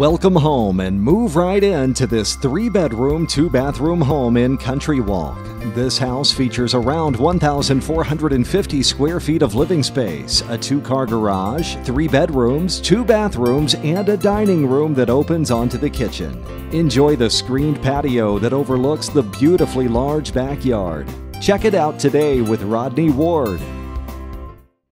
Welcome home and move right in to this three bedroom, two bathroom home in Country Walk. This house features around 1,450 square feet of living space, a two car garage, three bedrooms, two bathrooms, and a dining room that opens onto the kitchen. Enjoy the screened patio that overlooks the beautifully large backyard. Check it out today with Rodney Ward.